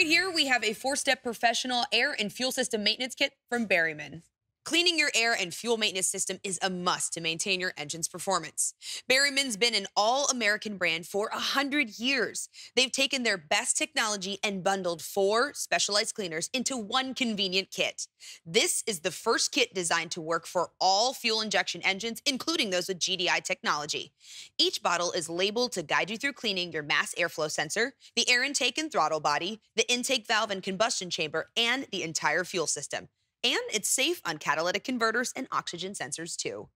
Right here, we have a four-step professional air and fuel system maintenance kit from Berryman. Cleaning your air and fuel maintenance system is a must to maintain your engine's performance. Berryman's been an all American brand for 100 years. They've taken their best technology and bundled four specialized cleaners into one convenient kit. This is the first kit designed to work for all fuel injection engines, including those with GDI technology. Each bottle is labeled to guide you through cleaning your mass airflow sensor, the air intake and throttle body, the intake valve and combustion chamber, and the entire fuel system. And it's safe on catalytic converters and oxygen sensors, too.